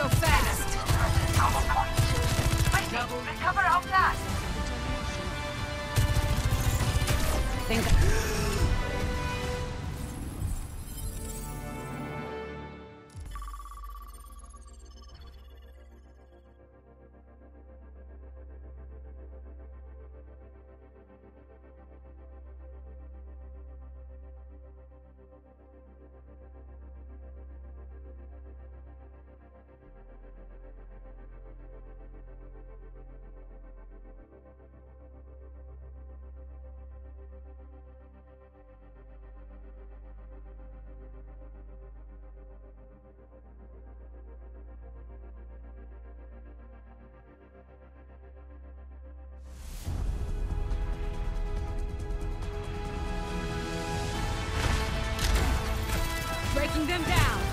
so fast. Recover our blast. Think breaking them down.